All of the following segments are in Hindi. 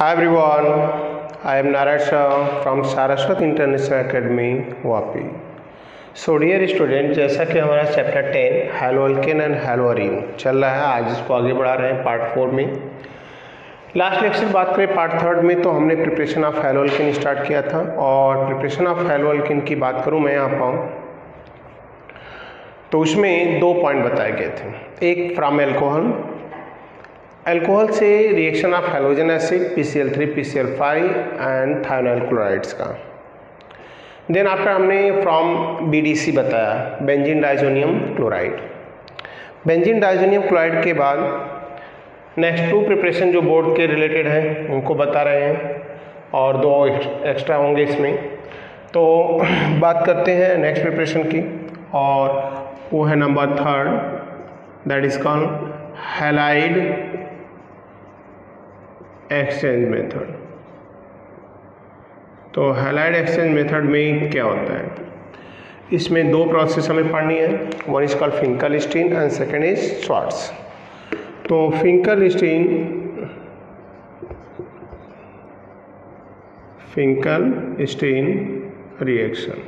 Hi I am Naraj Shah from Saraswat International Academy, Vapi so dear student जैसा कि हमारा chapter ten haloalkane and haloarene चल रहा है आज इसको आगे बढ़ा रहे हैं पार्ट फोर में। लास्ट लेक्चर बात करें पार्ट थर्ड में तो हमने प्रिपरेशन ऑफ़ हेलोल्केन स्टार्ट किया था। और प्रिपरेशन ऑफ़ हेलोल्केन की बात करूँ मैं यहाँ पाऊँ तो उसमें दो पॉइंट बताए गए थे। एक फ्राम एल्कोहल अल्कोहल से reaction of halogen acid PCl3 PCl5 and thionyl chlorides का। देन आफ्टर हमने फ्रॉम BDC बताया benzene diazonium chloride benzene diazonium chloride के बाद नेक्स्ट टू प्रिपरेशन जो बोर्ड के रिलेटेड हैं, उनको बता रहे हैं और दो एक्स्ट्रा होंगे इसमें। तो बात करते हैं नेक्स्ट प्रिपरेशन की और वो है number third that is called halide exchange method. तो हेलाइड एक्सचेंज मेथड में क्या होता है? इसमें दो प्रोसेस हमें पढ़नी है। One is called Finkelstein and second is Swarts तो Finkelstein Finkelstein reaction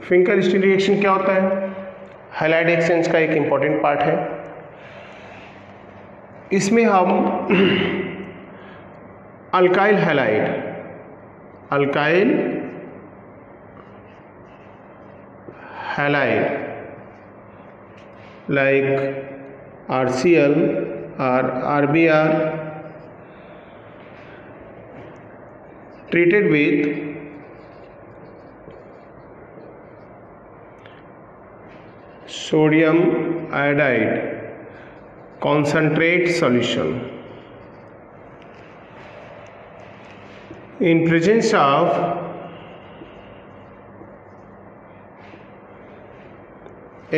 Finkelstein reaction क्या होता है? हेलाइड एक्सचेंज का एक इंपॉर्टेंट पार्ट है। इसमें हम alkyl halide alkyl halide like R C L R R B R treated with sodium iodide. Concentrate solution in presence of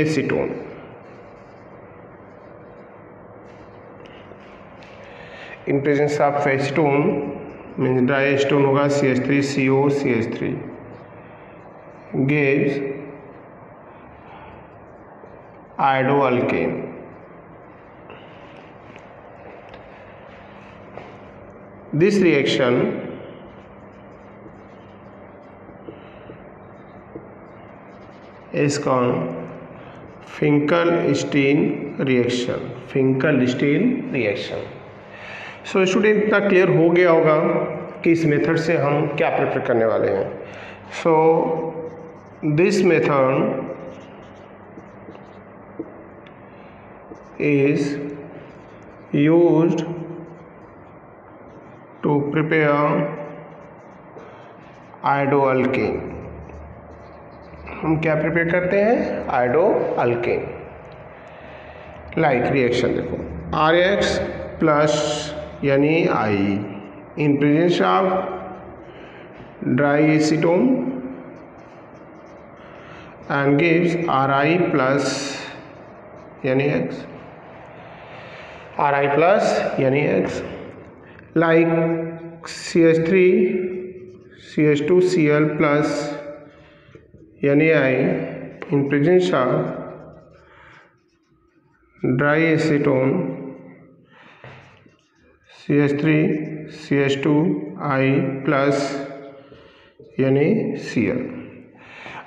acetone in presence of acetone means diacetone होगा CH3CO CH3 gives iodoalkane this reaction is called Finkelstein reaction Finkelstein reaction so student इतना क्लियर हो गया होगा कि इस मेथड से हम क्या प्रिपेयर करने वाले हैं so this method is used to prepare iodoalkane हम क्या प्रिपेयर करते हैं? आइडोअल्केन लाइक रिएक्शन देखो। आर एक्स प्लस यानी I in presence of dry acetone and gives R I plus यानी एक्स आर आई प्लस यानी X like C H three C H two C L plus यानी I in presence of dry acetone C H three C H two I plus यानी सी एल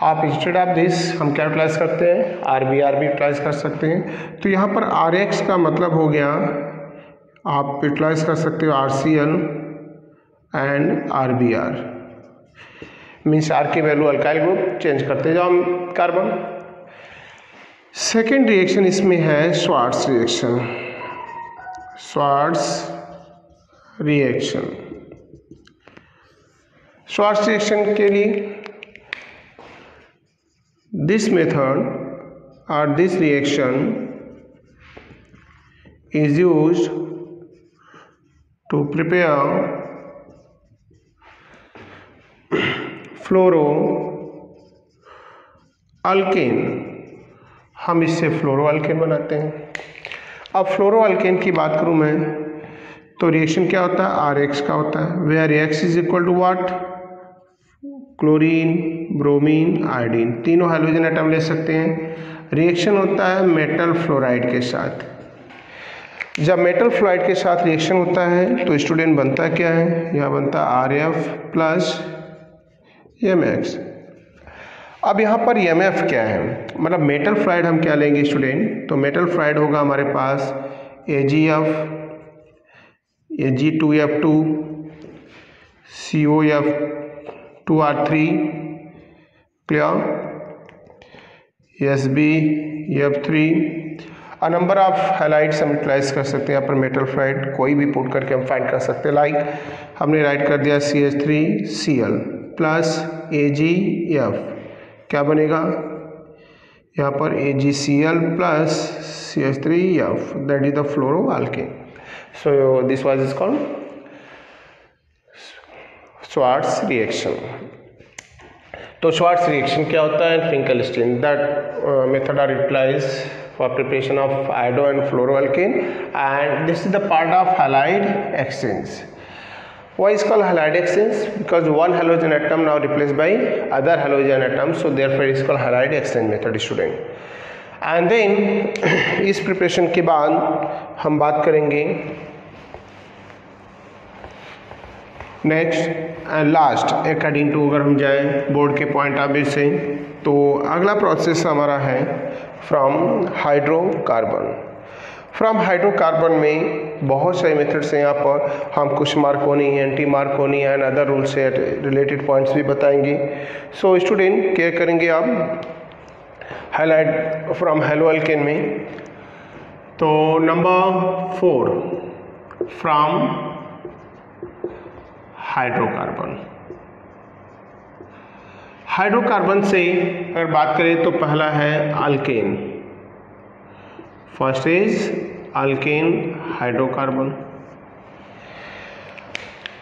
आप इंस्टेड ऑफ़ दिस हम क्या यूटिलाइज करते हैं R B R B utilise कर सकते हैं। तो यहाँ पर आर एक्स का मतलब हो गया आप यूटिलाइज कर सकते हो R C L and R B R means R की वैल्यू अल्काइल ग्रुप चेंज करते जाओ कार्बन सेकेंड रिएक्शन इसमें है Swarts reaction Swarts reaction Swarts reaction के लिए this method or this reaction is used to prepare fluoro alkane. हम इससे फ्लोरो अल्केन बनाते हैं। अब फ्लोरो अल्केन की बात करूँ मैं तो रिएक्शन क्या होता है? आर एक्स का होता है। Where X is equal to what chlorine bromine iodine तीनों हाइड्रोजन एटम ले सकते हैं। रिएक्शन होता है मेटल फ्लोराइड के साथ। जब मेटल फ़्लाइट के साथ रिएक्शन होता है तो स्टूडेंट बनता क्या है? यहाँ बनता R F plus M X अब यहाँ पर एम एफ़ क्या है? मतलब मेटल फ्लाइड हम क्या लेंगे स्टूडेंट तो मेटल फ्लाइड होगा हमारे पास A G F A G two F two C O F two R three clear S B F three a number of halides हम यूटिलाइज कर सकते हैं यहाँ पर मेटल फ़्लाइट कोई भी पुट करके हम फाइंड कर सकते हैं। लाइक हमने राइट कर दिया C H three C L plus A G F क्या बनेगा? यहाँ पर A G C L plus C H three F that is the fluoro alkane so this was is called Swarts reaction तो स्वार्ट्स रिएक्शन क्या होता है? Finkelstein that method are utilise for preparation of iodo and fluoroalkane and this is the part of halide exchange why is called halide exchange because one halogen atom now replaced by other halogen atom so therefore is called halide exchange method student and then preparation के बाद हम बात करेंगे next and last according to अगर हम जाएँ बोर्ड के पॉइंट ऑफ़ व्यू से तो अगला प्रोसेस हमारा है फ्रॉम हाइड्रोकार्बन फ्रॉम हाइड्रोकार्बन में बहुत सारे मेथड्स हैं यहाँ पर. हम कुछ Markovnikov anti Markovnikov and other rule से रिलेटेड पॉइंट्स भी बताएँगे. सो स्टूडेंट क्या करेंगे आप? हाईलाइट फ्रॉम हेलो अल्केन में. तो number four from hydrocarbon hydrocarbon से अगर बात करें तो पहला है alkane first is alkane hydrocarbon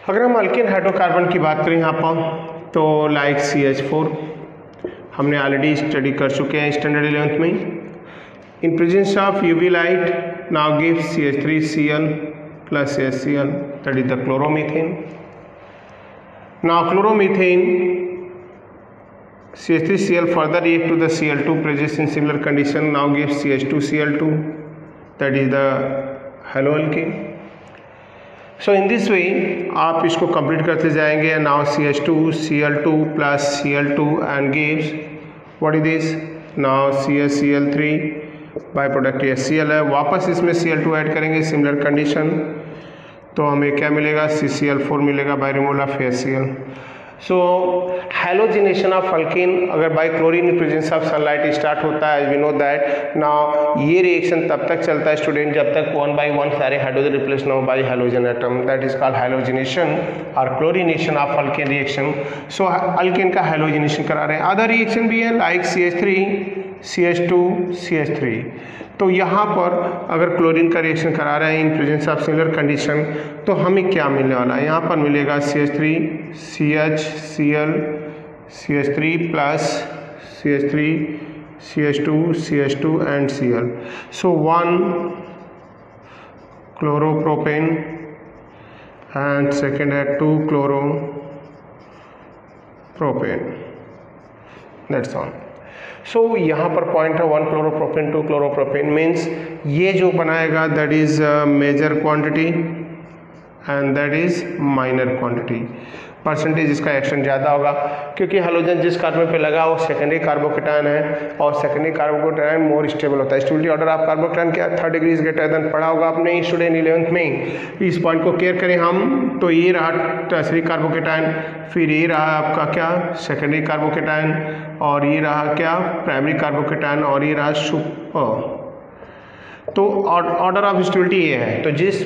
अगर हम अल्केन हाइड्रोकार्बन की बात करें यहाँ पर तो लाइक सी एच फोर हमने ऑलरेडी स्टडी कर चुके हैं स्टैंडर्ड इलेवंथ में. In presence of UV light now give C H three C L plus C S C L that is the chloromethane now chloromethane CH3Cl further react to the Cl2 present in similar condition now gives CH2Cl2 that is the haloalkane. So in this way आप इसको कंप्लीट करते जाएँगे now CH2 Cl2 plus Cl2 and gives what is this now CHCl3 by product HCl है वापस इसमें Cl2 ऐड करेंगे सिमिलर कंडीशन तो हमें क्या मिलेगा? CCl4 मिलेगा by removal of HCl so halogenation of alkene अगर by chlorine presence of sunlight start होता है as we know that now ये रिएक्शन तब तक चलता है स्टूडेंट जब तक वन बाई वन सारे हाइड्रोजन रिप्लेस ना हो by halogen atom that is called halogenation और chlorination of alkene reaction so alkene का हेलोजिनेशन करा रहे हैं। अदर रिएक्शन भी है like C H three C H two C H three तो यहाँ पर अगर क्लोरीन का रिएक्शन करा रहे हैं in presence of similar condition तो हमें क्या मिलने वाला है? यहाँ पर मिलेगा C H three C H C L C H three plus C H three C H two C H two and C L so one chloropropane and second है two chloropropane that's on so so, यहाँ पर पॉइंट है one chloropropane two chloropropane means ये जो बनाएगा that is major quantity and that is minor quantity percentage इसका एक्शन ज़्यादा होगा, क्योंकि हेलोजन जिस कार्बन पे लगा, वो सेकेंडरी कार्बोकेटाइन है, और सेकेंडरी कार्बोकेटाइन मोर स्टेबल होता है। स्टेबिलिटी ऑर्डर ऑफ़ कार्बोकेटाइन क्या third degree is greater than पढ़ा होगा आपने स्टूडेंट इलेवंथ में इस पॉइंट को केयर करें हम तो ये रहा टर्सरी कार्बोकेटाइन फिर ये रहा आपका क्या? सेकेंडरी कार्बोकेटाइन और ये रहा क्या? प्राइमरी कार्बोकेटाइन और ये रहा सुपर तो ऑर्डर ऑफ़ स्टेबिलिटी ये है। तो जिस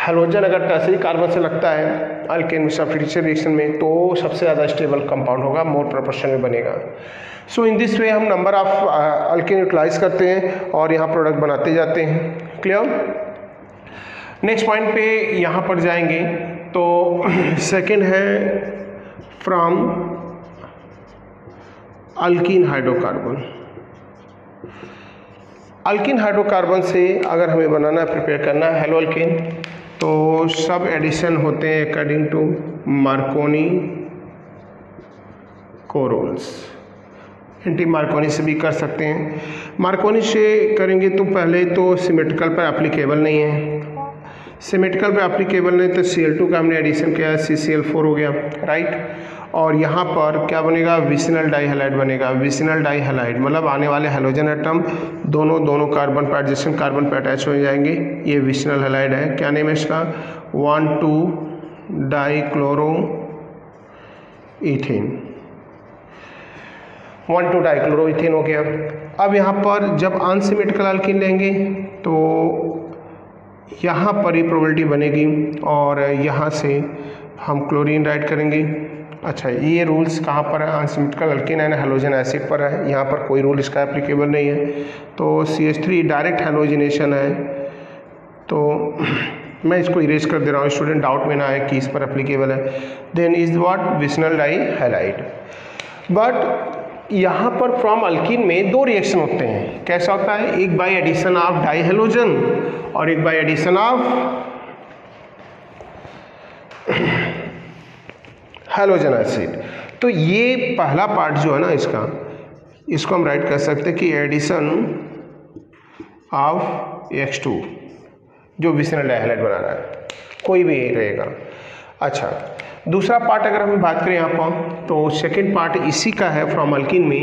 हेलोजन अगर टर्सरी कार्बन से लगता है अल्केन सब्सटीट्यूशन रिएक्शन में तो सबसे ज़्यादा स्टेबल कंपाउंड होगा मोर प्रोपोर्शन में बनेगा। सो इन दिस वे हम नंबर ऑफ़ अल्केन यूटिलाइज करते हैं और यहाँ प्रोडक्ट बनाते जाते हैं। क्लियर नेक्स्ट पॉइंट पे यहाँ पर जाएँगे। तो सेकेंड है from alkene hydrocarbon alkene hydrocarbon से अगर हमें बनाना प्रिपेयर करना है हेलो अल्किन तो सब एडिशन होते हैं अकॉर्डिंग टू मार्कोनी कोरोल्स एंटी मार्कोनी से भी कर सकते हैं। मार्कोनी से करेंगे तो पहले तो सिमेट्रिकल पर एप्लीकेबल नहीं है। सिमेट्रिकल पर एप्लीकेबल नहीं तो सी एल टू का हमने एडिशन किया सी सी एल फोर हो गया राइट और यहाँ पर क्या बनेगा? विसिनल डाईहेलाइड बनेगा। विसिनल डाईहेलाइड मतलब आने वाले हेलोजन एटम दोनों दोनों कार्बन पर एडजस्टेंट कार्बन पर अटैच हो जाएँगे। ये विसिनल हेलाइड है। क्या नेम है इसका? One two dichloroethene one two dichloroethene हो गया। अब यहाँ पर जब अनसिमेट्रिकल अल्किन लेंगे तो यहाँ पर ही प्रोबेबिलिटी बनेगी और यहाँ से हम क्लोरीन राइट करेंगे। अच्छा ये रूल्स कहाँ पर है unsymmetrical alkene and halogen acid पर है यहाँ पर कोई रूल इसका एप्लीकेबल नहीं है तो C H three direct halogenation है तो मैं इसको इरेज कर दे रहा हूँ स्टूडेंट डाउट में ना आए कि इस पर एप्लीकेबल है then is what vicinal dihalide but यहाँ पर फ्रॉम अल्किन में दो रिएक्शन होते हैं कैसा होता है एक by addition of die halogen और एक by addition of halogen acid तो ये पहला पार्ट जो है ना इसका, इसको हम राइट कर सकते हैं कि एडिशन ऑफ़ एक्स टू जो विसनल डायहाइलाइट बना रहा है, कोई भी रहेगा। अच्छा दूसरा पार्ट अगर हम बात करें यहाँ पर तो सेकेंड पार्ट इसी का है फ्रॉम अल्किन में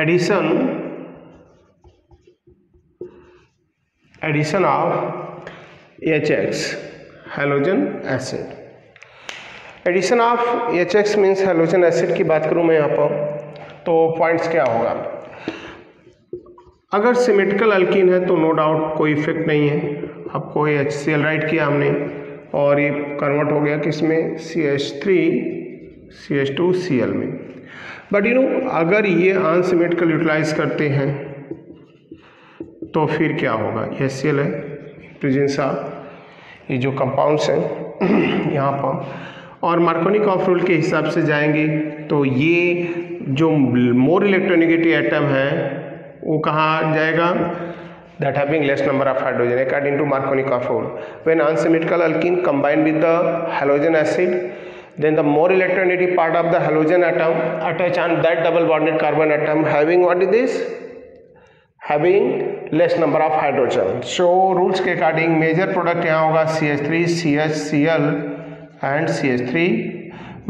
addition addition of H X halogen acid addition of H X means halogen acid की बात करूँ मैं यहाँ पर तो पॉइंट्स क्या होगा? अगर सिमेट्रिकल अल्किन है तो नो डाउट कोई इफ़ेक्ट नहीं है। आपको ये एच सी एल राइट किया हमने, और ये कन्वर्ट हो गया कि इसमें C H three C H two C L में। बट यू नो अगर ये अनसिमेट्रिकल यूटिलाइज करते हैं तो फिर क्या होगा? एच सी एल है प्रेजेंस ये जो कंपाउंड्स हैं, यहाँ पर। और मार्कोनिक ऑफ़ रूल के हिसाब से जाएँगे तो ये जो मोर इलेक्ट्रोनिगेटिव एटम है वो कहाँ जाएगा that having less number of hydrogen according to Markovnikov of rule when unsymmetrical alkene combine with the halogen acid then the more electronegative part of the halogen atom attach on that double bonded carbon atom having what is this having less number of hydrogen so rules के अकॉर्डिंग मेजर प्रोडक्ट यहाँ होगा CH3 CH and C H three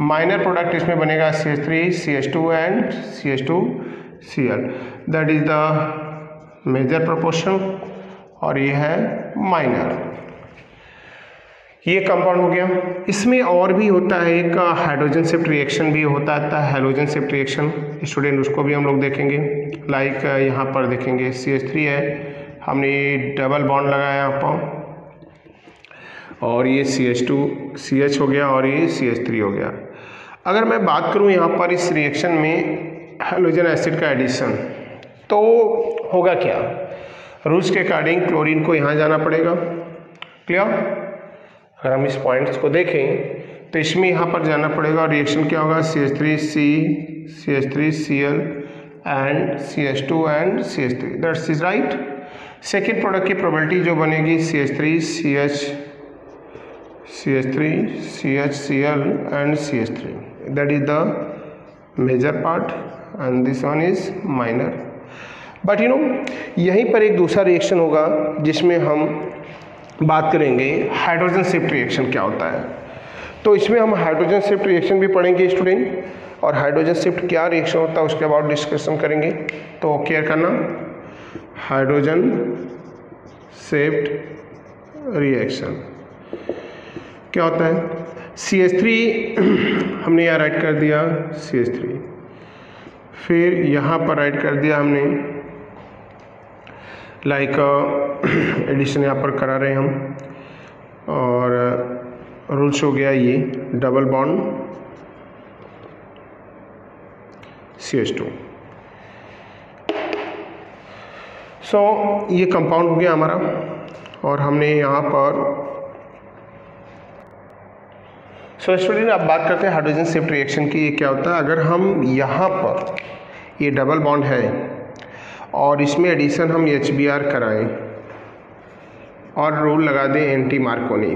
minor product इसमें बनेगा C H three C H two and C H two C L that is the major proportion और ये है माइनर ये कंपाउंड हो गया। इसमें और भी होता है, एक हाइड्रोजन शिफ्ट रिएक्शन भी होता है हाइड्रोजन शिफ्ट रिएक्शन स्टूडेंट उसको भी हम लोग देखेंगे। लाइक यहाँ पर देखेंगे सी एच थ्री है। हमने डबल बॉन्ड लगाया यहाँ पर। और ये C H two C H हो गया और ये सी एच थ्री हो गया। अगर मैं बात करूँ यहाँ पर इस रिएक्शन में हाइड्रोजन एसिड का एडिशन तो होगा क्या? रूल्स के अकॉर्डिंग क्लोरीन को यहाँ जाना पड़ेगा। क्लियर अगर हम इस पॉइंट्स को देखें तो इसमें यहाँ पर जाना पड़ेगा। और रिएक्शन क्या होगा? C H three C C H three C L and C H two and C H three that's is right second product की प्रोबेबिलिटी जो बनेगी C H three C H CH3, CHCl and CH3. That is the major part and this one is minor. But you know यहीं पर एक दूसरा रिएक्शन होगा जिसमें हम बात करेंगे हाइड्रोजन शिफ्ट रिएक्शन क्या होता है तो इसमें हम हाइड्रोजन शिफ्ट रिएक्शन भी पढ़ेंगे स्टूडेंट और हाइड्रोजन शिफ्ट क्या रिएक्शन होता है उसके बाद डिस्कशन करेंगे तो केयर करना हाइड्रोजन शिफ्ट रिएक्शन क्या होता है? सी एस थ्री हमने यहाँ राइट कर दिया सी एस थ्री फिर यहाँ पर राइट कर दिया हमने। लाइक एडिशन यहाँ पर करा रहे हैं हम। और रूल्स हो गया ये double bond C S two so ये कंपाउंड हो गया हमारा। और हमने यहाँ पर सो स्टूडेंट अब बात करते हैं हाइड्रोजन शिफ्ट रिएक्शन की, ये क्या होता है? अगर हम यहाँ पर, ये डबल बॉन्ड है, और इसमें एडिशन हम एच बी आर कराएँ, और रूल लगा दें एंटी मार्कोनी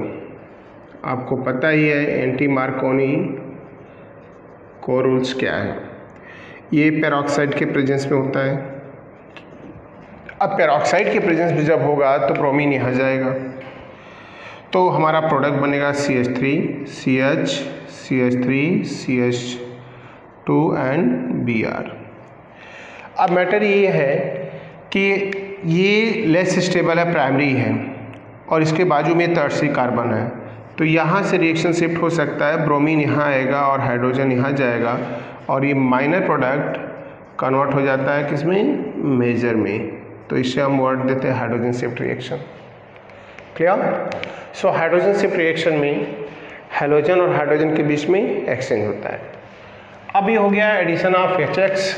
आपको पता ही है एंटी मार्कोनी को रूल्स क्या है? ये पेरोक्साइड के प्रेजेंस में होता है। अब पेरोक्साइड के प्रेजेंस में जब होगा तो प्रोमीन यहाँ जाएगा। तो हमारा प्रोडक्ट बनेगा C H three C H C H three C H two and B R अब मैटर ये है कि ये लेस स्टेबल है प्राइमरी है, और इसके बाजू में तर्सी कार्बन है। तो यहाँ से रिएक्शन शिफ्ट हो सकता है ब्रोमीन यहाँ आएगा और हाइड्रोजन यहाँ जाएगा, और ये माइनर प्रोडक्ट कन्वर्ट हो जाता है किसमें? मेजर में। तो इससे हम वर्ड देते हैं hydrogen shift reaction clear so hydrogen shift reaction में हाइड्रोजन और हाइड्रोजन के बीच में एक्सचेंज होता है। अब ये हो गया एडिशन ऑफ़ एच एक्स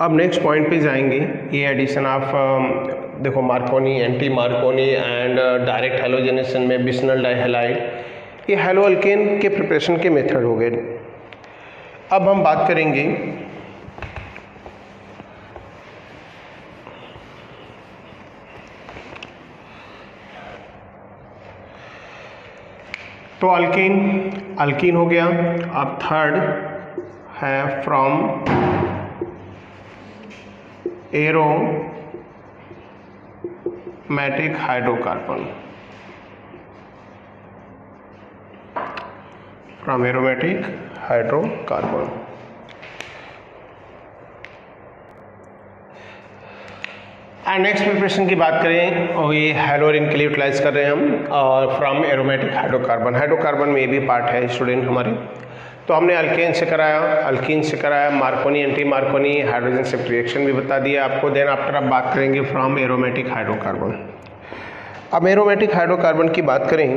अब नेक्स्ट पॉइंट पे जाएँगे। ये एडिशन ऑफ़ देखो, Markovnikov anti Markovnikov and direct halogenation में बिस्नल डाइहेलाइड ये हेलो अल्केन के प्रिपरेशन के मेथड हो गए। अब हम बात करेंगे तो अल्किन अल्किन हो गया। अब थर्ड है from aromatic hydrocarbon from aromatic hydrocarbon and next preparation की बात करें और ये हेलोरिन के लिए यूटिलाइज कर रहे हैं हम, और फ्रॉम एरोमेटिक हाइड्रोकार्बन हाइड्रोकार्बन में भी पार्ट है स्टूडेंट हमारे। तो हमने अल्केन से कराया अल्किन से कराया Markovnikov anti Markovnikov hydrogen shift reaction भी बता दिया आपको। देन आफ्टर आप बात करेंगे फ्रॉम एरोमेटिक हाइड्रोकार्बन अब एरोमेटिक हाइड्रोकार्बन की बात करें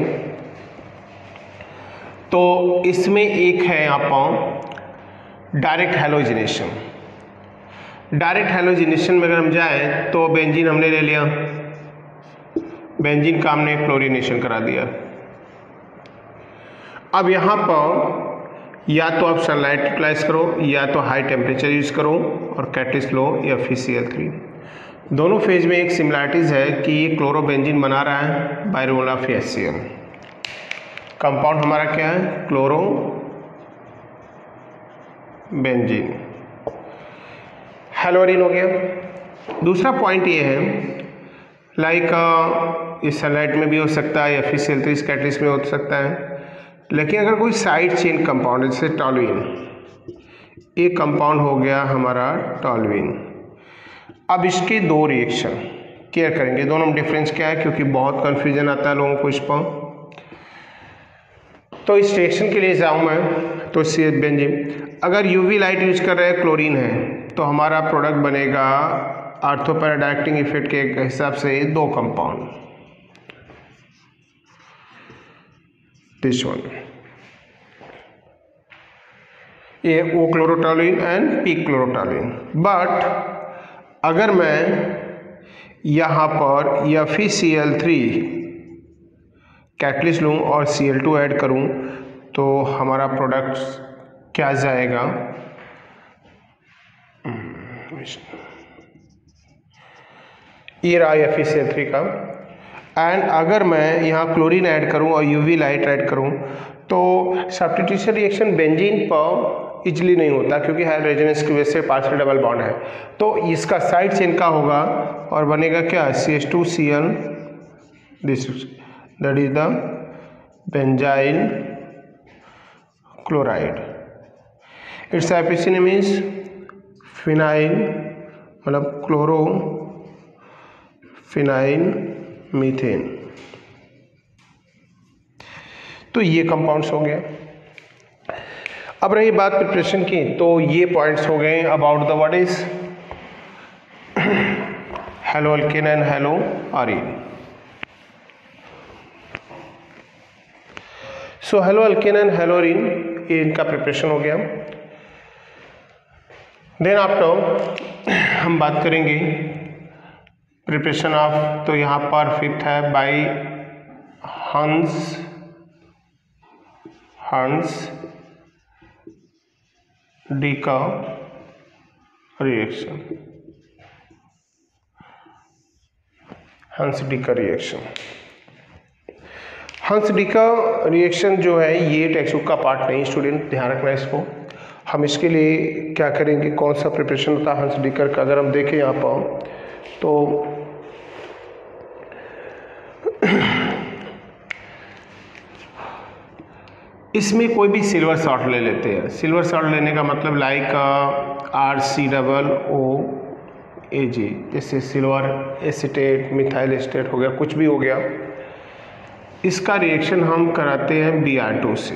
तो इसमें एक है पर डायरेक्ट हेलोजिनेशन डायरेक्ट हेलोजिनेशन में अगर हम जाएँ तो बेंजीन हमने ले लिया। बेंजीन का हमने क्लोरीनेशन करा दिया। अब यहाँ पर या तो आप सनलाइट यूटिलाइज करो, या तो हाई टेम्परेचर यूज़ करो, और कैटिस लो या फिर सी एल थ्री दोनों फ़ेज़ में एक सिमिलरिटीज़ है कि ये क्लोरोबेंजीन बना रहा है by role of S C L compound हमारा क्या है? क्लोरो बेंजीन हेलोरिन हो गया। दूसरा पॉइंट ये है लाइक इस सनलाइट में भी हो सकता है या फिर सेल्ट्रिस कैटलिस में हो सकता है। लेकिन अगर कोई साइड चेन कंपाउंड है जैसे टॉलविन ये कंपाउंड हो गया हमारा टॉलविन अब इसके दो रिएक्शन केयर करेंगे। दोनों में डिफरेंस क्या है? क्योंकि बहुत कन्फ्यूज़न आता है लोगों को इस पर। तो इस रिएक्शन के लिए जाऊँ मैं तो सी बेंजिन अगर यूवी लाइट यूज़ कर रहे हैं क्लोरीन है तो हमारा प्रोडक्ट बनेगा आर्थोपैराडाक्टिंग इफ़ेक्ट के हिसाब से दो कंपाउंड दिस वन ये O chlorotoluene and P chlorotoluene but अगर मैं यहाँ पर या फिर सी एल थ्री कैटलिस्ट लूँ और सी एल टू ऐड करूँ तो हमारा प्रोडक्ट क्या जाएगा? ये रहा एफ़ ई का। एंड अगर मैं यहाँ क्लोरीन ऐड करूँ और यूवी लाइट ऐड करूँ तो सब्सटीट्यूशन रिएक्शन बेंजीन पर इजली नहीं होता क्योंकि हाइड्रोजनस की वजह से पार्सल डबल बॉन्ड है। तो इसका साइड चेन का होगा और बनेगा क्या? C S two C L this that is the chloride it's एपिसिन means phenyl मतलब क्लोरो फिनाइल मीथेन। तो ये कंपाउंड्स हो गए। अब रही बात प्रिपरेशन की तो ये पॉइंट्स हो गए about the what is halo alkane and halo arene so halo alkane and haloarene ये इनका प्रिपरेशन हो गया। देन आफ्टर हम बात करेंगे प्रिपरेशन ऑफ़ तो यहाँ पर फिफ्थ है बाई हंस हंस डी का रिएक्शन हंस डी का रिएक्शन हंस डी का रिएक्शन जो है, ये टेक्स्ट बुक का पार्ट नहीं स्टूडेंट ध्यान रखना इसको. हम इसके लिए क्या करेंगे? कौन सा प्रिपरेशन होता है हंस डीकर का। अगर हम देखें यहाँ पर तो इसमें कोई भी सिल्वर शॉट ले लेते हैं। सिल्वर शॉट लेने का मतलब like R C double O A G जैसे सिल्वर एसिटेट मिथाइल एसिटेट हो गया, कुछ भी हो गया। इसका रिएक्शन हम कराते हैं बी आर टू से।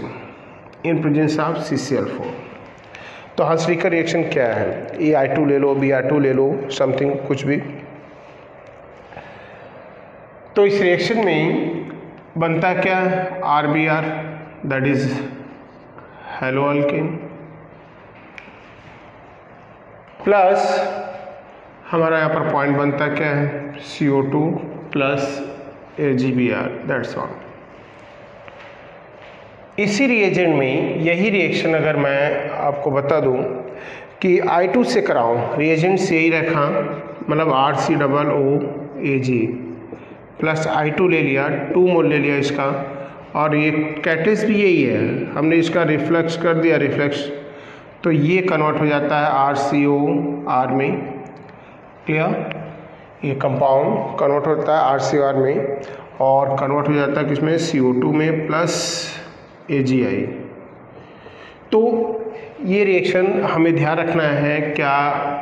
In presence of C C L four तो हांसरी का रिएक्शन क्या है? ए आई टू ले लो बी आई टू ले लो समथिंग कुछ भी। तो इस रिएक्शन में बनता क्या? है R B R that is halo alkane plus हमारा यहाँ पर पॉइंट बनता क्या है? C O two plus A G B R that's all इसी रिएजेंट में यही रिएक्शन अगर मैं आपको बता दूँ कि I2 से कराऊं रिएजेंट से यही रखा मतलब R C double O A G plus I two ले लिया टू मोल ले लिया इसका, और ये कैटिस भी यही है। हमने इसका रिफ्लेक्स कर दिया रिफ्लेक्स तो ये कन्वर्ट हो जाता है आर सी ओ आर में। क्लियर ये कंपाउंड कन्वर्ट होता है आर सी आर में, और कन्वर्ट हो जाता है किसमें? सी ओ टू में प्लस ए जी आई तो ये रिएक्शन हमें ध्यान रखना है क्या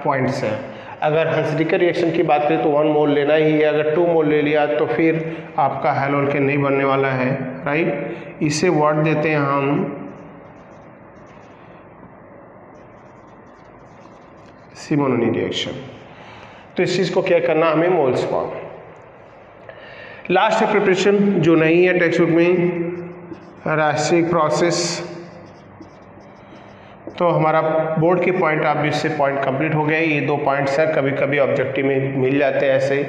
पॉइंट्स हैं। अगर हंसरिका रिएक्शन की बात करें तो वन मोल लेना ही है, अगर टू मोल ले लिया तो फिर आपका हेलोल के नहीं बनने वाला है राइट इसे वर्ड देते हैं हम सिमोनोनी रिएक्शन तो इस चीज़ को क्या करना हमें मोल्स फॉर्म लास्ट है प्रिपरेशन जो नहीं है टेक्स्ट बुक में राष्ट्रिक प्रोसेस तो हमारा बोर्ड के पॉइंट आप इससे पॉइंट कंप्लीट हो गए। ये दो पॉइंट्स हैं कभी कभी ऑब्जेक्टिव में मिल जाते हैं ऐसे।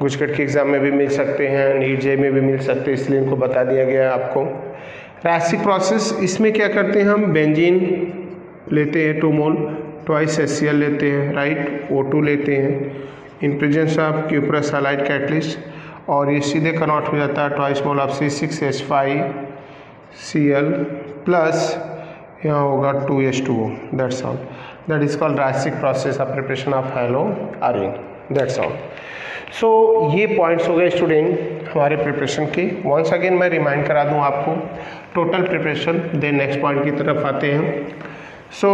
गुजकट के एग्ज़ाम में भी मिल सकते हैं नीट जे में भी मिल सकते हैं, इसलिए इनको बता दिया गया है आपको। रासिक प्रोसेस इसमें क्या करते हैं हम? बेंजीन लेते हैं टू मोल ट्वाइस एस लेते हैं राइट ओ लेते हैं। In presence of cuprous halide catalyst और ये सीधे कन्वर्ट हो जाता है twice mole of C six H five C L plus यहाँ होगा two H two that's all that is called Raschig process of preparation of halo arene that's all so ये पॉइंट्स हो गए स्टूडेंट हमारे प्रिपरेशन के. वंस अगेन मैं रिमाइंड करा दूँ आपको total preparation then next point की तरफ़ आते हैं. So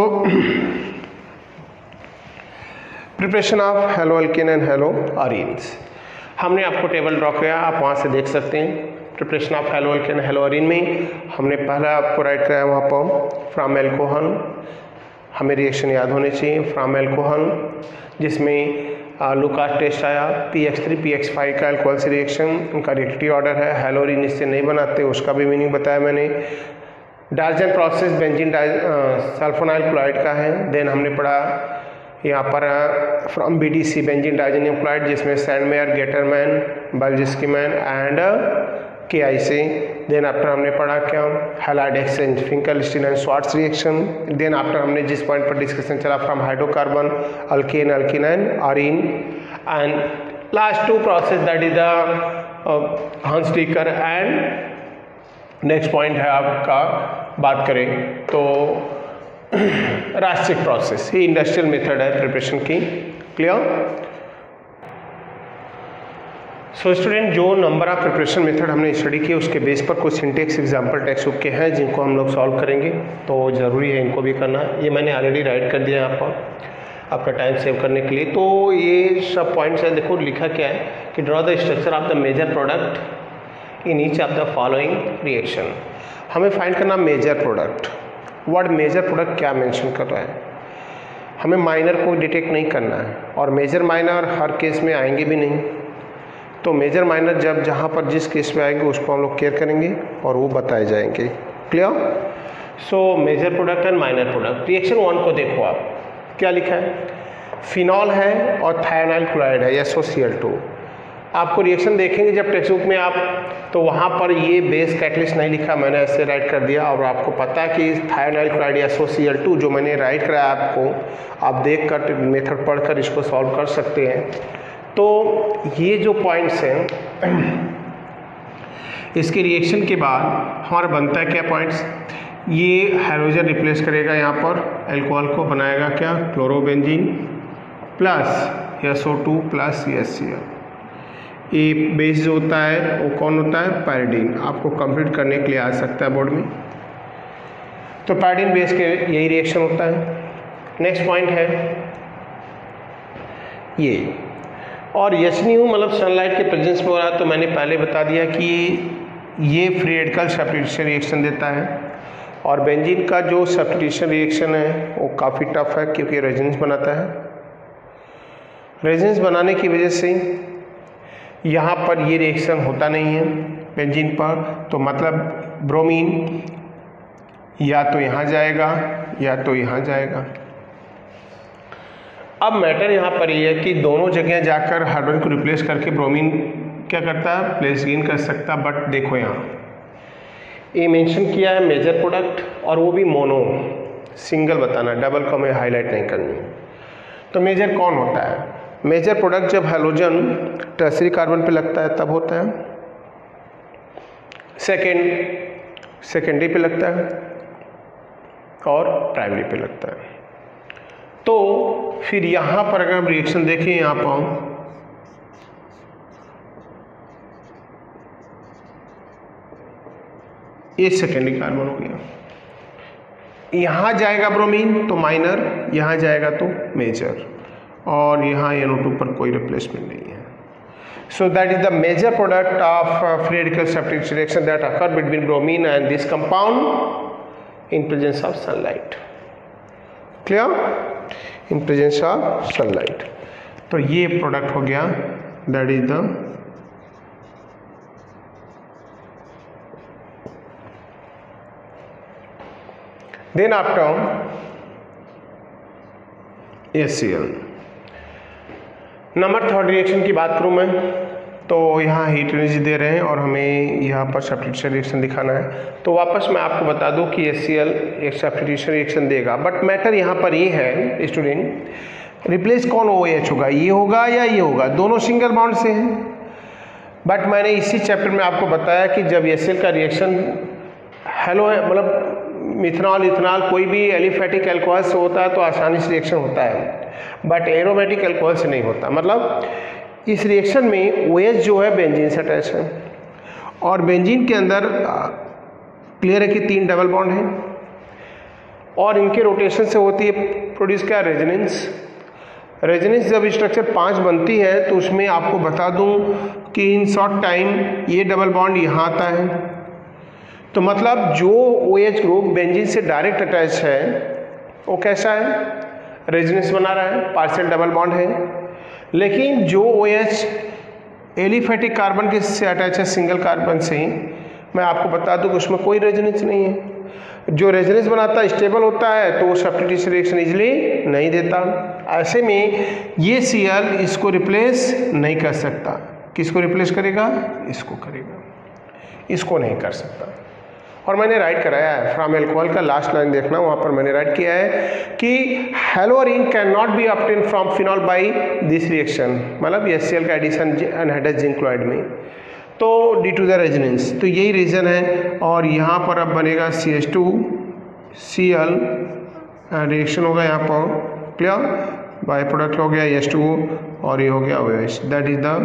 preparation of halo alkane and halo arenes हमने आपको टेबल ड्रॉ किया, आप वहाँ से देख सकते हैं। Preparation of halo alkane haloarene में हमने पहला आपको राइट कराया वहाँ पर फ्राम एल्कोहल हमें रिएक्शन याद होने चाहिए फ्राम एल्कोहल जिसमें लुकास टेस्ट आया P X three P X five का एल्कोहल से रिएक्शन उनका रिएक्टिव ऑर्डर है हेलोरिन इससे नहीं बनाते, उसका भी मीनिंग बताया मैंने। Darzens process benzene sulphonyl chloride का है देन हमने पढ़ा यहाँ पर from B D C benzene diazonium chloride जिसमें Sandmeyer Gattermann Balz Schiemann and K I C then after हमने पढ़ा क्या? Halide exchange Finkelstein and Swarts reaction then after हमने जिस पॉइंट पर डिस्कशन चला from hydrocarbon alkane alkene and arene and last two process that is the Hunsdiecker and next point है आपका, बात करें. तो रास्टिक प्रोसेस ये इंडस्ट्रियल मेथड है प्रिपरेशन की. क्लियर सो स्टूडेंट जो नंबर ऑफ़ प्रिपरेशन मेथड हमने स्टडी किए, उसके बेस पर कुछ सिंटेक्स एग्ज़ाम्पल टेक्स्ट बुक के हैं, जिनको हम लोग सॉल्व करेंगे. तो ज़रूरी है इनको भी करना. ये मैंने ऑलरेडी राइट कर दिया यहाँ पर आपका टाइम सेव करने के लिए. तो ये सब पॉइंट्स है. देखो, लिखा क्या है? कि draw the structure of the major product in each of the following reaction हमें फाइंड करना major product word major product क्या मेंशन कर रहा है? हमें माइनर को डिटेक्ट नहीं करना है। और मेजर माइनर हर केस में आएँगे भी नहीं। तो मेजर माइनर जब जहाँ पर जिस केस में आएँगे, उसको हम लोग केयर करेंगे और वो बताए जाएँगे। Clear so major product and minor product reaction one को देखो आप। क्या लिखा है? फिनॉल है और थायोनाइल क्लोराइड है एस टू आपको रिएक्शन देखेंगे जब टेक्स्ट बुक में आप तो वहाँ पर ये बेस कैटलिस्ट नहीं लिखा, मैंने ऐसे राइट कर दिया। और आपको पता है कि थायोनाइल क्लोराइड एसोसीएल टू जो मैंने राइट कराया आपको, आप देख कर मेथड पढ़कर इसको सॉल्व कर सकते हैं। तो ये जो पॉइंट्स हैं, इसके रिएक्शन के बाद हमारा बनता है क्या पॉइंट्स ये हाइड्रोजन रिप्लेस करेगा यहाँ पर एल्कोहल को बनाएगा क्या? Chlorobenzene plus S O two plus S C L ये बेस जो होता है, वो कौन होता है? पैरडीन। आपको कंप्लीट करने के लिए आ सकता है बोर्ड में। तो पैडिन बेस के यही रिएक्शन होता है। नेक्स्ट पॉइंट है। ये। और यशनी मतलब सनलाइट के प्रेजेंस में हो रहा तो मैंने पहले बता दिया कि ये फ्री रेडिकल सब्सटीट्यूशन रिएक्शन देता है। और बेंजीन का जो सब्सटीट्यूशन रिएक्शन है, वो काफ़ी टफ है, क्योंकि रेजेंस बनाता है। रेजेंस बनाने की वजह से यहाँ पर ये रिएक्शन होता नहीं है। बेंजीन पर तो मतलब ब्रोमीन या तो यहाँ जाएगा, या तो यहाँ जाएगा। अब मैटर यहाँ पर ये है कि दोनों जगह जाकर हाइड्रोजन को रिप्लेस करके ब्रोमीन क्या करता है? प्लेस गेन कर सकता बट देखो यहाँ। ये मेंशन किया है मेजर प्रोडक्ट और वो भी मोनो सिंगल बताना डबल को हमें हाईलाइट नहीं करनी। तो मेजर कौन होता है? मेजर प्रोडक्ट जब हेलोजन टर्सरी कार्बन पे लगता है, तब होता है। सेकेंड सेकेंडरी पे लगता है और प्राइमरी पे लगता है। तो फिर यहाँ पर अगर हम रिएक्शन देखें, यहाँ पर ये सेकेंडरी कार्बन हो गया। यहाँ जाएगा ब्रोमीन तो माइनर यहाँ जाएगा तो मेजर और यहाँ एन ओ टू पर कोई रिप्लेसमेंट नहीं है। So that is the major product of free radical septic reaction that occur between bromine and this compound in presence of sunlight clear in presence of sunlight तो ये प्रोडक्ट हो गया। That is the then after S C L number third reaction की बात करूँ मैं तो यहाँ हीट एनर्जी दे रहे हैं और हमें यहाँ पर सब्सटीट्यूशन रिएक्शन दिखाना है। तो वापस मैं आपको बता दूँ कि एस सी एल एक सब्सटीट्यूशन रिएक्शन देगा बट मैटर यहाँ पर ये है स्टूडेंट रिप्लेस कौन ओ एच होगा, ये होगा या ये होगा? दोनों सिंगल बाउंड से हैं। बट मैंने इसी चैप्टर में आपको बताया कि जब एस का रिएक्शन हेलो मतलब मिथनॉल इथनॉल कोई भी एलिफेटिक एल्कोहल से होता है तो आसानी से रिएक्शन होता है। बट एरोमेटिक एल्कोहल से नहीं होता। मतलब इस रिएक्शन में ओ जो है बेंजीन से अटैच है। और बेंजीन के अंदर क्लियर है कि तीन डबल बॉन्ड हैं। और इनके रोटेशन से होती है प्रोड्यूस क्या? रेजनेंस रेजनेंस जब स्ट्रक्चर पाँच बनती है तो उसमें आपको बता दूँ कि इन शॉर्ट टाइम ये डबल बॉन्ड यहाँ आता है। तो मतलब जो ओ एच ग्रुप बेंजीन से डायरेक्ट अटैच है, वो कैसा है? रेजिनेंस बना रहा है पार्सल डबल बॉन्ड है। लेकिन जो ओ एच एलिफेटिक कार्बन के से अटैच है सिंगल कार्बन से ही, मैं आपको बता दूँ कि उसमें कोई रेजिनेंस नहीं है। जो रेजिनेंस बनाता है स्टेबल होता है तो वो सब्सटीट्यूशन रिएक्शन इजली नहीं देता। ऐसे में ये सी इसको रिप्लेस नहीं कर सकता। किसको रिप्लेस करेगा? इसको करेगा। इसको नहीं कर सकता। और मैंने राइट कराया है। फ्राम एल्कोहल का लास्ट लाइन देखना, वहाँ पर मैंने राइट किया है कि haloarene can not be obtain from phenol by this reaction मतलब एस सी एल का एडिशन अनहाइड्रस जिंक क्लोराइड में। तो डी टू द रेजिनेंस तो यही रीज़न है। और यहाँ पर अब बनेगा C H two C L reaction होगा यहाँ पर। क्लियर बाई प्रोडक्ट हो गया एस टू और ये हो गया waste that is the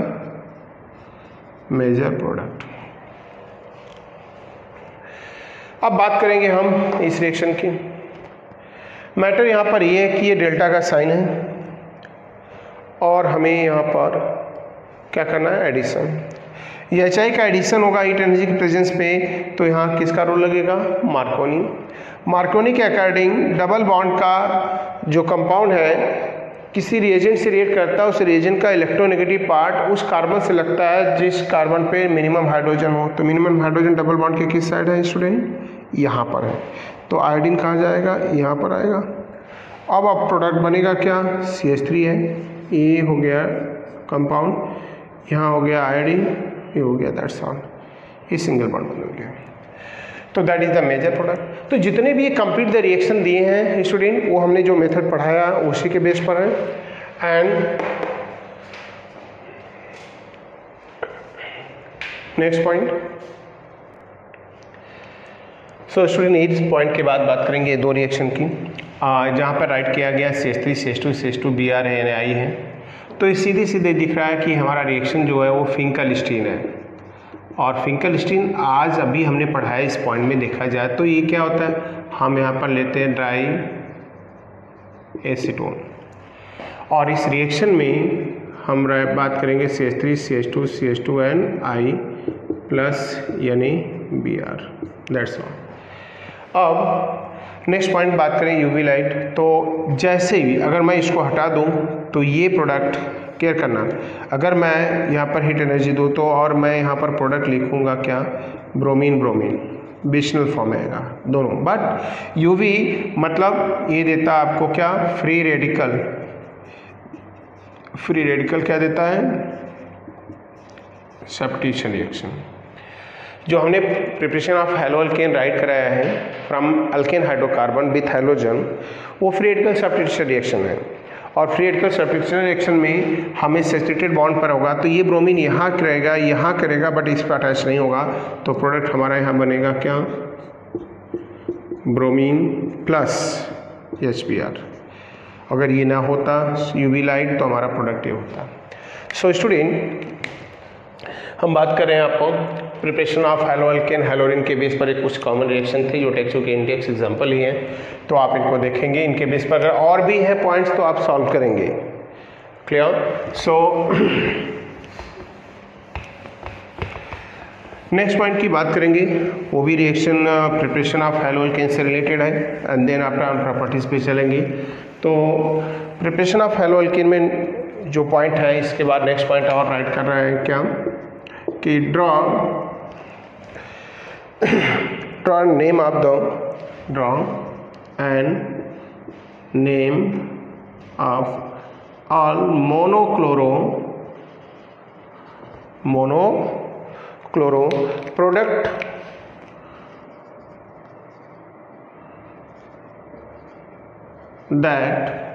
major product अब बात करेंगे हम इस रिएक्शन की। मैटर यहाँ पर ये है कि ये डेल्टा का साइन है और हमें यहाँ पर क्या करना है? एडिशन ये एच का एडिशन होगा हीट एनर्जी के प्रेजेंस पे तो यहाँ किसका रोल लगेगा? मार्कोनी मार्कोनी के अकॉर्डिंग डबल बॉन्ड का जो कंपाउंड है, किसी रिएजेंट से रिएक्ट करता है, उस रिएजेंट का इलेक्ट्रोनेगेटिव पार्ट उस कार्बन से लगता है जिस कार्बन पे मिनिमम हाइड्रोजन हो। तो मिनिमम हाइड्रोजन डबल बॉन्ड के किस साइड है स्टूडेंट यहाँ पर है। तो आयोडीन कहाँ जाएगा? यहाँ पर आएगा। अब अब प्रोडक्ट बनेगा क्या? सी एच थ्री है। ये हो गया कंपाउंड यहाँ हो गया आयोडीन ये हो गया दैट्स ऑल ये सिंगल बॉन्ड बन गया। तो that is the major product तो जितने भी ये कंप्लीट द रिएक्शन दिए हैं स्टूडेंट वो हमने जो मेथड पढ़ाया, उसी के बेस पर है। And next point so student इस पॉइंट के बाद बात करेंगे दो रिएक्शन की। जहाँ पर राइट किया गया cess three cess two cess two B R है एन आई है। तो ये सीधे सीधे दिख रहा है कि हमारा रिएक्शन जो है, वो फिंकल स्टीन है। और फिंकल स्टीन आज अभी हमने पढ़ा है इस पॉइंट में देखा जाए तो ये क्या होता है? हम यहाँ पर लेते हैं ड्राई एसीटोन और इस रिएक्शन में हम बात करेंगे C H three C H two C H two N I plus यानी बी आर दैट्स ऑल अब नेक्स्ट पॉइंट बात करें यूवी लाइट तो जैसे ही अगर मैं इसको हटा दूँ तो ये प्रोडक्ट केयर करना। अगर मैं यहाँ पर हीट एनर्जी दूँ तो और मैं यहाँ पर प्रोडक्ट लिखूँगा क्या? ब्रोमीन ब्रोमीन बिशनल फॉर्म आएगा, दोनों। बट यूवी मतलब ये देता है आपको क्या? फ्री रेडिकल फ्री रेडिकल क्या देता है? सब्टिशन रिएक्शन जो हमने preparation of halo alkane right कराया है from alkane hydrocarbon with halogen वो फ्री रेडिकल सब्टिशन रिएक्शन है। और फ्री रेडिकल सब्टिशन रिएक्शन में हमें सेचुरेटेड बॉन्ड पर होगा तो ये ब्रोमीन यहाँ करेगा यहाँ करेगा बट इस पर अटैच नहीं होगा तो प्रोडक्ट हमारा यहाँ बनेगा क्या? ब्रोमीन प्लस एच अगर ये ना होता यूवी लाइट तो हमारा प्रोडक्ट ये होता। सो so, स्टूडेंट हम बात कर रहे हैं आपको प्रिपरेशन ऑफ़ हेलोअल्केन हेलोरिन के बेस पर एक कुछ कॉमन रिएक्शन थे, जो टेक्सो के इंडेक्स एग्ज़ाम्पल ही हैं। तो आप इनको देखेंगे, इनके बेस पर अगर और भी है पॉइंट्स तो आप सॉल्व करेंगे। क्लियर सो नेक्स्ट पॉइंट की बात करेंगे। वो भी रिएक्शन प्रिपरेशन ऑफ़ हेलोअल्केन से रिलेटेड है एंड देन आफ्टर प्रॉपर्टीज़ पे चलेंगे। तो प्रिपरेशन ऑफ़ हेलोअल्केन में जो पॉइंट है, इसके बाद नेक्स्ट पॉइंट और राइट कर रहे हैं क्या? कि draw draw name of the draw and name of all monochloro monochloro product that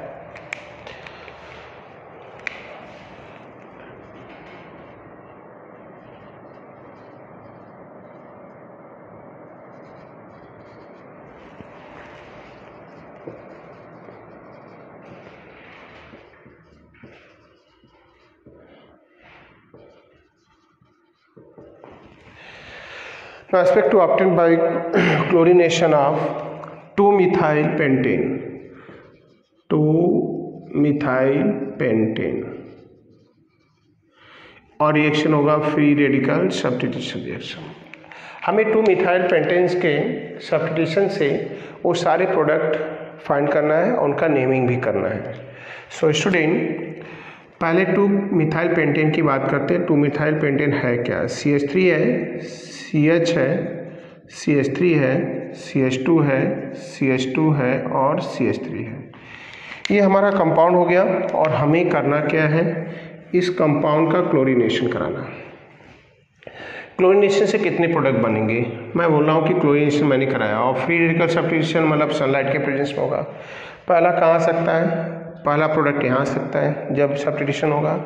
Now, aspect to obtained by chlorination of 2-methyl pentane, 2-methyl pentane. और रिएक्शन होगा फ्री रेडिकल सब्सटीट्यूशन रिएक्शन हमें टू मिथाइल पेंटेन्स के सब्सटीट्यूशन से वो सारे प्रोडक्ट फाइंड करना है और उनका नेमिंग भी करना है। सो स्टूडेंट पहले टू मिथाइल पेंटेन की बात करते हैं टू मिथाइल पेंटेन है क्या? सी एच थ्री है सी एच है सी एच थ्री है सी एच टू है सी एच टू है और सी एच थ्री है। ये हमारा कंपाउंड हो गया और हमें करना क्या है? इस कंपाउंड का क्लोरीनेशन कराना। क्लोरीनेशन से कितने प्रोडक्ट बनेंगे? मैं बोल रहा हूँ कि क्लोरीनेशन मैंने कराया और फ्री रेडिकल सब्सटीट्यूशन मतलब सनलाइट के प्रेजेंस में होगा। पहला कहाँ आ सकता है? पहला प्रोडक्ट यहाँ आ सकता है, जब सब्सटीट्यूशन होगा।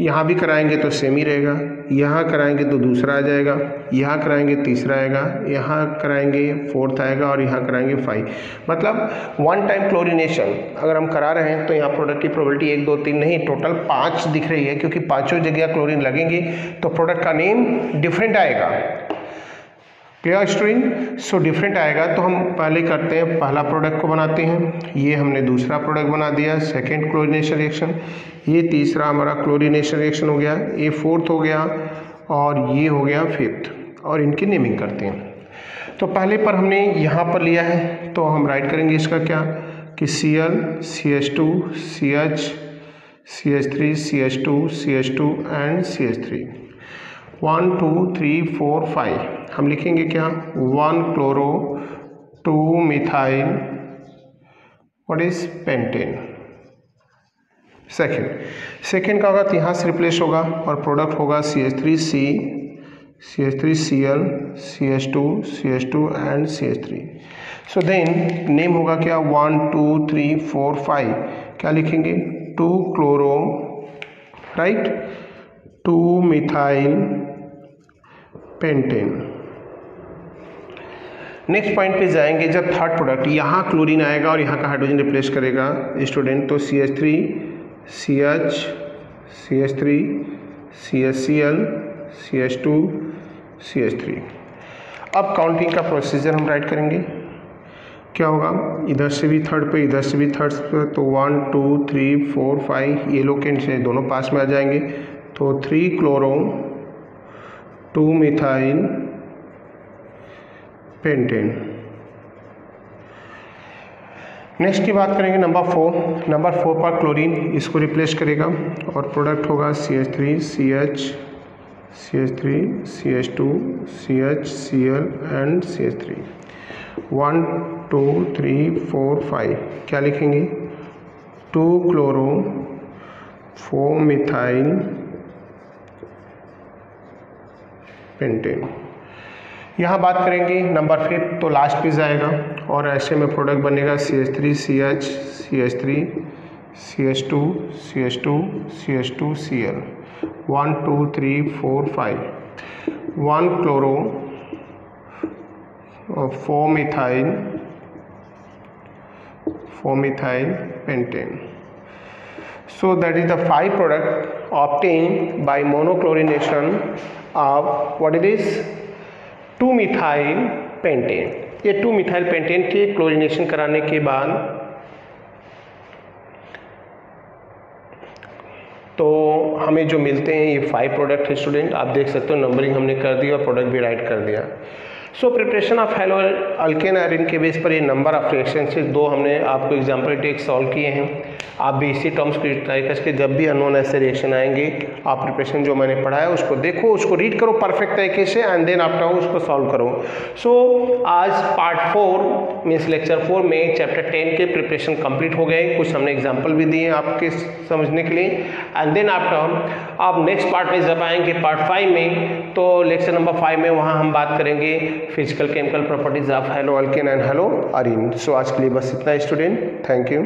यहाँ भी कराएँगे तो सेम ही रहेगा। यहाँ कराएँगे तो दूसरा आ जाएगा। यहाँ कराएँगे तीसरा आएगा। यहाँ कराएँगे फोर्थ आएगा और यहाँ कराएँगे फाइव मतलब वन टाइम क्लोरिनेशन अगर हम करा रहे हैं तो यहाँ प्रोडक्ट की प्रोबेबिलिटी एक, दो, तीन नहीं टोटल पाँच दिख रही है, क्योंकि पाँचों जगह क्लोरीन लगेंगे तो प्रोडक्ट का नेम डिफरेंट आएगा। क्लियर स्टूडेंट सो डिफरेंट आएगा तो हम पहले करते हैं, पहला प्रोडक्ट को बनाते हैं। ये हमने दूसरा प्रोडक्ट बना दिया सेकेंड क्लोरिनेशन रिएक्शन ये तीसरा हमारा क्लोरिनेशन रिएक्शन हो गया, ये फोर्थ हो गया, और ये हो गया फिफ्थ और इनकी नेमिंग करते हैं। तो पहले पर हमने यहाँ पर लिया है तो हम राइट करेंगे इसका क्या? कि C L C H two C H C H three C H two C H two and C H three one, two, three, four, five. हम लिखेंगे क्या? One chloro, two methyl what is pentane second second का होगा यहाँ से रिप्लेस होगा और प्रोडक्ट होगा C H three C C H three C L C H two C H two and C H three so then name होगा क्या? One, two, three, four, five. क्या लिखेंगे? Two chloro right two methyl pentane. Next point पे जाएँगे जब थर्ड प्रोडक्ट यहाँ क्लोरीन आएगा और यहाँ का हाइड्रोजन रिप्लेस करेगा स्टूडेंट तो C H three C H C H three C H C L C H two C H three अब काउंटिंग का प्रोसीजर हम राइट करेंगे। क्या होगा? इधर से भी थर्ड पे, इधर से भी थर्ड पे तो one two three four five ये लोग के दोनों पास में आ जाएँगे। तो three chloro two methyl pentane. Next की बात करेंगे नंबर फोर। नंबर फोर पर क्लोरीन इसको रिप्लेस करेगा और प्रोडक्ट होगा C H three C H C H three C H two C H C L and C H three one two three four five क्या लिखेंगे? Two chloro four methyl pentane यहाँ बात करेंगे नंबर फिफ्थ तो लास्ट पे जाएगा और ऐसे में प्रोडक्ट बनेगा C H three C H C H three C H two C H two C H two C L one two three four five one chloro four methyl four methyl pentane so that is the five product obtained by monochlorination of what it is? 2 methyl pentane. ये 2 मिथाइल पेंटेन के क्लोरिनेशन कराने के बाद तो हमें जो मिलते हैं, ये फाइव प्रोडक्ट है स्टूडेंट आप देख सकते हो नंबरिंग हमने कर दी और प्रोडक्ट भी राइट कर दिया। So preparation of halo alkane iron के बेस पर ये नंबर ऑफ़ रिएक्शन से दो हमने आपको एग्ज़ाम्पल टेक सॉल्व किए हैं। आप भी इसी टर्म्स को ट्राई करके जब भी अननोन ऐसे रिएक्शन आएँगे आप प्रिपरेशन जो मैंने पढ़ाया उसको देखो उसको रीड करो परफेक्ट तरीके से एंड देन आप आफ्टर उसको सॉल्व करो। सो so, आज part four means lecture four में चैप्टर टेन के प्रिपरेशन कंप्लीट हो गए। कुछ हमने एग्ज़ाम्पल भी दिए आपके समझने के लिए। एंड देन आफ्टर आप नेक्स्ट पार्ट में जब आएँगे पार्ट फाइव में तो लेक्चर नंबर फाइव में वहाँ हम बात करेंगे। Physical chemical properties of halo alkane and halo arene so आज के लिए बस इतना स्टूडेंट थैंक यू